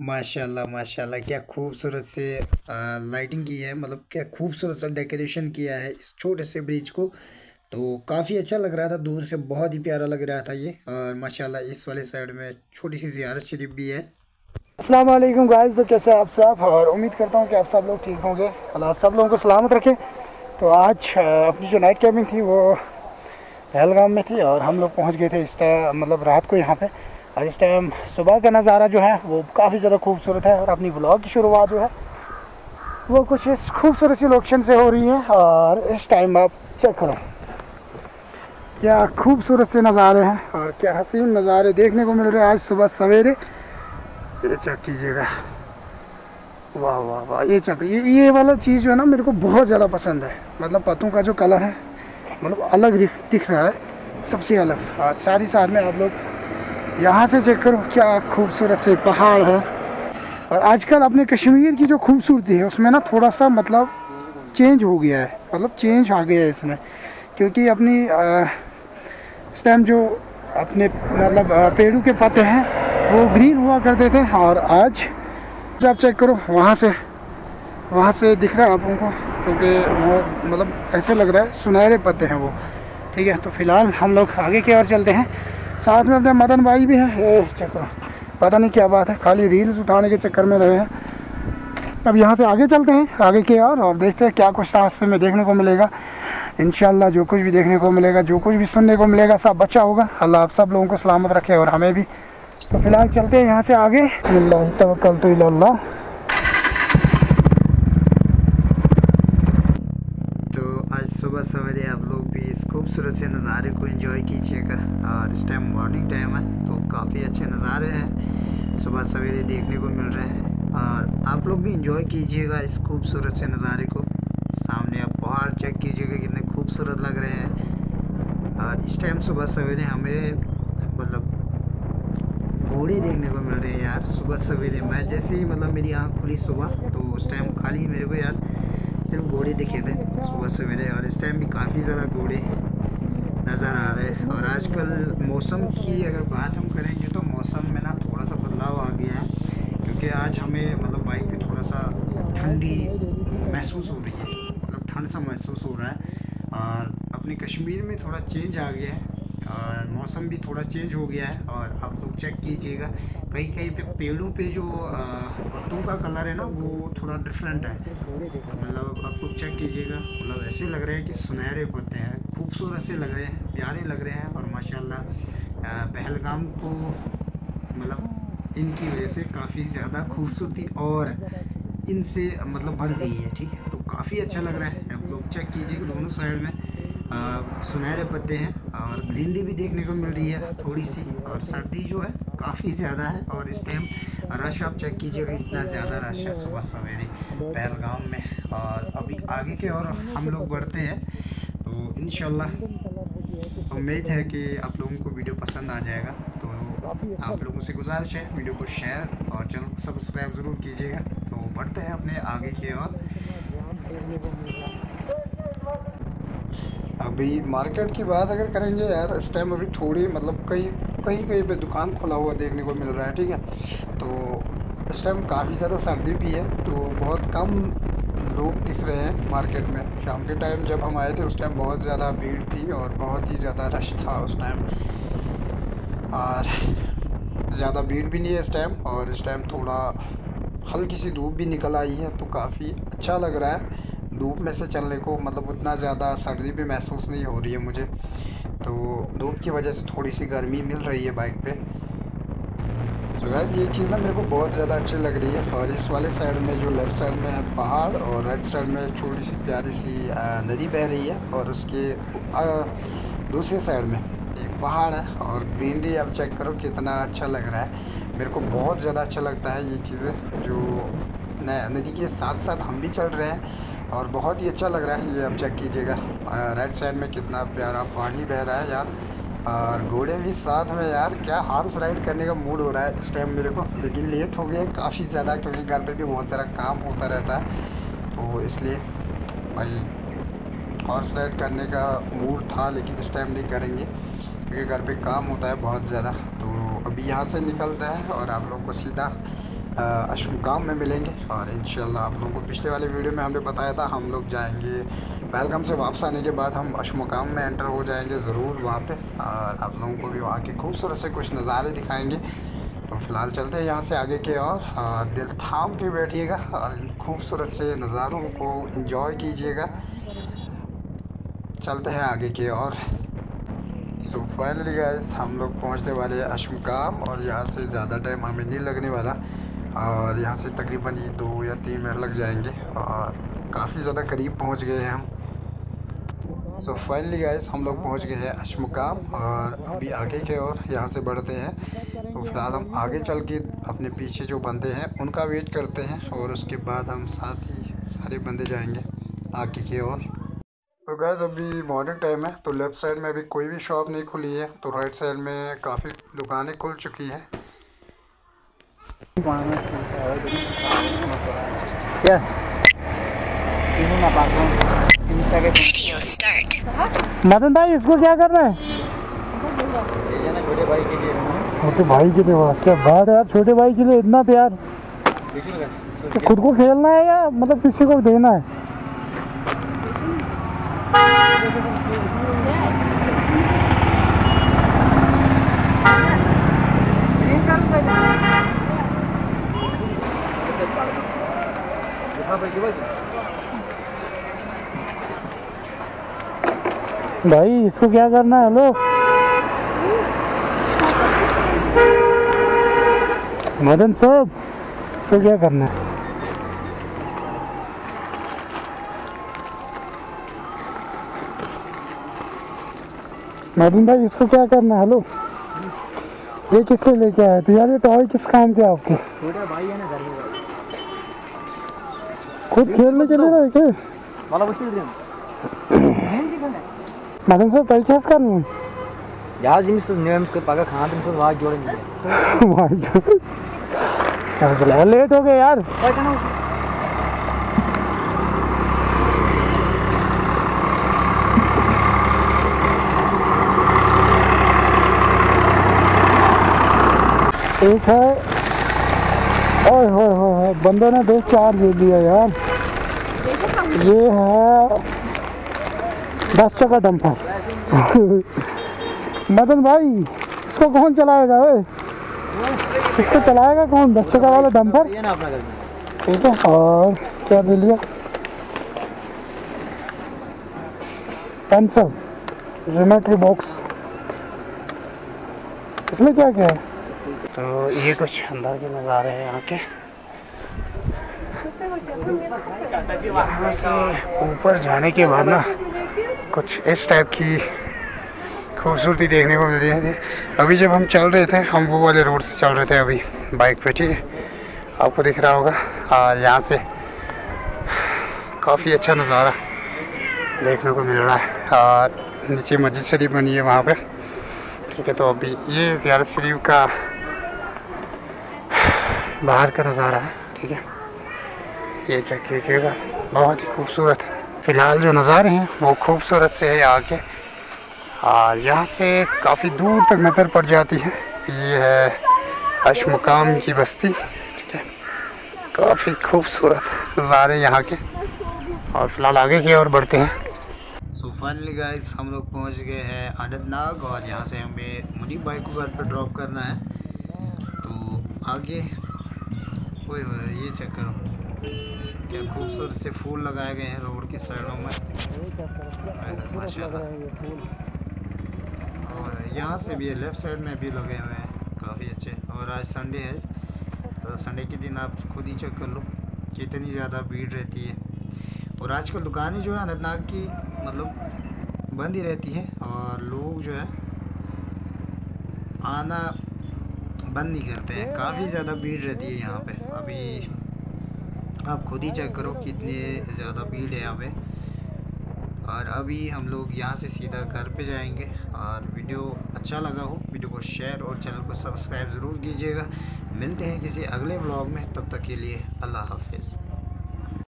माशाल्लाह माशाल्लाह क्या खूबसूरत से आ, लाइटिंग की है मतलब क्या खूबसूरत सा डेकोरेशन किया है इस छोटे से ब्रिज को। तो काफ़ी अच्छा लग रहा था दूर से बहुत ही प्यारा लग रहा था ये और माशाल्लाह इस वाले साइड में छोटी सी जियारत शरीफ भी है। वालेकुम गाइस तो कैसे आप सब? और उम्मीद करता हूँ कि आप सब लोग ठीक होंगे। अल्लाह आप सब लोगों को सलामत रखें। तो आज अपनी जो नाइट कैबिंग थी वो पहलगाम में थी और हम लोग पहुँच गए थे इस मतलब रात को यहाँ पे। और इस टाइम सुबह का नज़ारा जो है, वो काफ़ी ज़्यादा खूबसूरत है और अपनी ब्लॉग की शुरुआत जो है, वो कुछ इस खूबसूरत सी लोकेशन से हो रही है और इस टाइम आप चेक करो। क्या खूबसूरत से नज़ारे हैं और क्या हसीन नज़ारे देखने को मिल रहे हैं आज सुबह सवेरे। ये चेक कीजिएगा। वाह वाह वाह, ये चेक ये ये वाला चीज़ जो है ना मेरे को बहुत ज़्यादा पसंद है। मतलब पत्तों का जो कलर है मतलब अलग दिख रहा है, सबसे अलग। और साथ ही साथ में आप लोग यहाँ से चेक करो क्या खूबसूरत से पहाड़ है। और आजकल अपने कश्मीर की जो खूबसूरती है, उसमें ना थोड़ा सा मतलब चेंज हो गया है। मतलब चेंज आ गया है इसमें। क्योंकि अपनी इस टाइम जो अपने मतलब पेड़ों के पत्ते हैं, वो ग्रीन हुआ करते थे। और आज जब आप चेक करो, वहाँ से वहाँ से दिख रहा है आप उनको, क्योंकि वो मतलब ऐसे लग रहा है, सुनहरे पत्ते हैं वो। ठीक है तो फ़िलहाल हम लोग आगे की ओर चलते हैं। साथ में अपने मदन भाई भी हैं। चक्कर पता नहीं क्या बात है, खाली रील्स उठाने के चक्कर में रहे हैं। अब यहाँ से आगे चलते हैं, आगे की ओर, और देखते हैं क्या कुछ रास्ते में देखने को मिलेगा। इन जो कुछ भी देखने को मिलेगा, जो कुछ भी सुनने को मिलेगा, सब अच्छा होगा। अल्लाह आप सब लोगों को सलामत रखे और हमें भी। तो फ़िलहाल चलते हैं यहाँ से आगे। तवक्ल तो सुबह सवेरे आप लोग भी इस खूबसूरत से नज़ारे को एंजॉय कीजिएगा। और इस टाइम मॉर्निंग टाइम है तो काफ़ी अच्छे नज़ारे हैं। सुबह सवेरे देखने को मिल रहे हैं। और आप लोग भी इंजॉय कीजिएगा इस खूबसूरत से नज़ारे को। सामने आप पहाड़ चेक कीजिएगा, कितने खूबसूरत लग रहे हैं। और इस टाइम सुबह सवेरे हमें मतलब घोड़े देखने को मिल रहे हैं यार। सुबह सवेरे, मैं जैसे ही मतलब मेरी आँख खुली सुबह तो उस टाइम खाली मेरे को यार सिर्फ़ घोड़े दिखे थे सुबह सवेरे और इस टाइम भी काफ़ी ज़्यादा घोड़े नज़र आ रहे हैं। और आजकल मौसम की अगर बात हम करेंगे तो मौसम में ना थोड़ा सा बदलाव आ गया है, क्योंकि आज हमें मतलब बाइक पे थोड़ा सा ठंडी महसूस हो रही है। मतलब ठंड सा महसूस हो रहा है और अपने कश्मीर में थोड़ा चेंज आ गया है। और मौसम भी थोड़ा चेंज हो गया है और आप लोग चेक कीजिएगा। कहीं कहीं पे पेड़ों पे जो पत्तों का कलर है ना, वो थोड़ा डिफरेंट है। मतलब आप लोग चेक कीजिएगा। मतलब ऐसे लग रहे हैं कि सुनहरे पत्ते हैं, खूबसूरत से लग रहे हैं, प्यारे लग रहे हैं और माशाल्लाह पहलगाम को मतलब इनकी वजह से काफ़ी ज़्यादा खूबसूरती और इनसे मतलब बढ़ गई है, ठीक है? तो काफ़ी अच्छा लग रहा है। आप लोग चेक कीजिएगा दोनों साइड में। सुनहरे पत्ते हैं और ग्रीनरी भी देखने को मिल रही है थोड़ी सी और सर्दी जो है काफ़ी ज़्यादा है और इस टाइम रश आप चेक कीजिएगा, इतना ज़्यादा रश है सुबह सवेरे पहलगाम में और अभी आगे के और हम लोग बढ़ते हैं। तो इन उम्मीद है कि आप लोगों को वीडियो पसंद आ जाएगा। तो आप लोगों से गुजारिश है वीडियो को शेयर और चैनल को सब्सक्राइब ज़रूर कीजिएगा। तो बढ़ते हैं अपने आगे की ओर। अभी मार्केट की बात अगर करेंगे यार, इस टाइम अभी थोड़ी मतलब कई, कहीं कहीं पे दुकान खुला हुआ देखने को मिल रहा है, ठीक है? तो इस टाइम काफ़ी ज़्यादा सर्दी भी है तो बहुत कम लोग दिख रहे हैं मार्केट में। शाम के टाइम जब हम आए थे, उस टाइम बहुत ज़्यादा भीड़ थी और बहुत ही ज़्यादा रश था उस टाइम और ज़्यादा भीड़ भी नहीं है इस टाइम और इस टाइम थोड़ा हल्की सी धूप भी निकल आई है तो काफ़ी अच्छा लग रहा है। धूप में से चलने को मतलब उतना ज़्यादा सर्दी भी महसूस नहीं हो रही है मुझे। तो धूप की वजह से थोड़ी सी गर्मी मिल रही है बाइक पे। तो गैस ये चीज़ ना मेरे को बहुत ज़्यादा अच्छी लग रही है और इस वाले साइड में, जो लेफ़्ट साइड में है, पहाड़ और राइट साइड में छोटी सी प्यारी सी नदी बह रही है और उसके दूसरे साइड में एक पहाड़ है और ग्रीनरी आप चेक करो कितना अच्छा लग रहा है। मेरे को बहुत ज़्यादा अच्छा लगता है ये चीज़ें जो नदी के साथ साथ हम भी चल रहे हैं। और बहुत ही अच्छा लग रहा है ये, आप चेक कीजिएगा। राइट साइड में कितना प्यारा पानी बह रहा है यार। और घोड़े भी साथ में यार, क्या हार्स राइड करने का मूड हो रहा है इस टाइम मेरे को लेकिन लेट हो गया काफ़ी ज़्यादा, क्योंकि घर पे भी बहुत सारा काम होता रहता है। तो इसलिए भाई हॉर्स राइड करने का मूड था, लेकिन इस टाइम नहीं करेंगे, क्योंकि घर पे काम होता है बहुत ज़्यादा। तो अभी यहाँ से निकलता है और आप लोगों को सीधा अशमुकाम में मिलेंगे और इन आप लोगों को पिछले वाले वीडियो में हमने बताया था हम लोग जाएँगे पहलगाम से वापस आने के बाद हम अशमुकाम में एंटर हो जाएँगे ज़रूर वहाँ पे और आप लोगों को भी वहाँ के खूबसूरत से कुछ नज़ारे दिखाएँगे। तो फ़िलहाल चलते हैं यहाँ से आगे के और दिल थाम के बैठिएगा और इन खूबसूरत से नज़ारों को इन्जॉय कीजिएगा। चलते हैं आगे के और सो फाइनली गाइस हम लोग पहुँचने वाले हैं अशमकाम और यहाँ से ज़्यादा टाइम हमें नहीं लगने वाला। और यहाँ से तकरीबन ये दो या तीन मिनट लग जाएँगे और काफ़ी ज़्यादा करीब पहुँच गए हैं हम। सो फाइनली गाइस हम लोग पहुँच गए हैं अशमुकाम और अभी आगे के और यहाँ से बढ़ते हैं। तो फ़िलहाल हम आगे चल के अपने पीछे जो बंदे हैं, उनका वेट करते हैं और उसके बाद हम साथ ही सारे बंदे जाएँगे आगे की ओर। तो गैस अभी मॉर्निंग टाइम है तो लेफ़्ट साइड में अभी कोई भी शॉप नहीं खुली है तो राइट साइड में काफ़ी दुकानें खुल चुकी हैं। क्या मदन भाई इसको क्या कर रहे हैं? छोटे भाई के लिए छोटे भाई के लिए वाह क्या बात है यार छोटे भाई के लिए इतना प्यार। तो खुद को खेलना है या मतलब किसी को देना है? भाई इसको क्या करना है? हेलो मदन साहब इसको क्या करना है? मदन भाई इसको क्या करना है? हेलो ये किससे लेके आए तो यार? ये टॉय किस काम के? आपके छोटे भाई है ना घर में खुद खेलने चले गए क्या Madem so pay kes kan mo. Ya jimis to niयम को पागा खाना तुम सब वाज जोड़ेंगे। वाज क्या चला लेट हो गए यार। एक है। ओए होए होए बंदे ने दो चार ले लिया यार। ये है दस चक्का डंपर मदन भाई, इसको कौन चलाएगा वे इसको चलाएगा कौन दस चक्का वाला डंपर ठीक है, और क्या ले लिया पेंसिल जोमेट्री बॉक्स इसमें क्या क्या है? तो ये कुछ अंदर के नज़ारे हैं यहाँ के। यहाँ से ऊपर जाने के बाद ना कुछ इस टाइप की खूबसूरती देखने को मिल रही है। अभी जब हम चल रहे थे, हम वो वाले रोड से चल रहे थे अभी बाइक पे, ठीक है? आपको दिख रहा होगा और यहाँ से काफ़ी अच्छा नज़ारा देखने को मिल रहा है। और नीचे मस्जिद शरीफ बनी है वहाँ पे, ठीक है? तो अभी ये ज़्यादा शरीफ का बाहर का नज़ारा है, ठीक है? ये चेक कीजिएगा बहुत ही खूबसूरत है। फ़िलहाल जो नज़ारे हैं, वो खूबसूरत से है यहाँ के और यहाँ से काफ़ी दूर तक नज़र पड़ जाती है। ये है अशमुकाम की बस्ती, ठीक है। काफ़ी खूबसूरत नज़ारे यहाँ के। और फ़िलहाल आगे की ओर बढ़ते हैं। सो फाइनली गाइस हम लोग पहुँच गए हैं अनंतनाग, और यहाँ से हमें मुनी बाइक को घर पर ड्रॉप करना है। तो आगे, ओए ये चेक करो। क्या खूबसूरत से फूल लगाए गए हैं रोड के साइडों में। माशाल्लाह। और यहाँ से भी लेफ़्ट साइड में भी लगे हुए हैं, काफ़ी अच्छे। और आज संडे है तो संडे के दिन आप खुद ही चेक कर लो, कितनी ज़्यादा भीड़ रहती है। और आजकल दुकानें जो है अनंतनाग की मतलब बंद ही रहती है, और लोग जो है, आना बंद नहीं करते हैं। काफ़ी ज़्यादा भीड़ रहती है यहाँ पे, अभी आप खुद ही चेक करो कितने ज़्यादा भीड़ है यहाँ पे। और अभी हम लोग यहाँ से सीधा घर पे जाएँगे। और वीडियो अच्छा लगा हो, वीडियो को शेयर और चैनल को सब्सक्राइब ज़रूर कीजिएगा। मिलते हैं किसी अगले ब्लॉग में, तब तक के लिए अल्लाह हाफिज़।